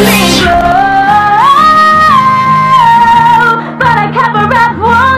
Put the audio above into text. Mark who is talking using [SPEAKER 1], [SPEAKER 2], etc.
[SPEAKER 1] me. Slow, but I cover up one.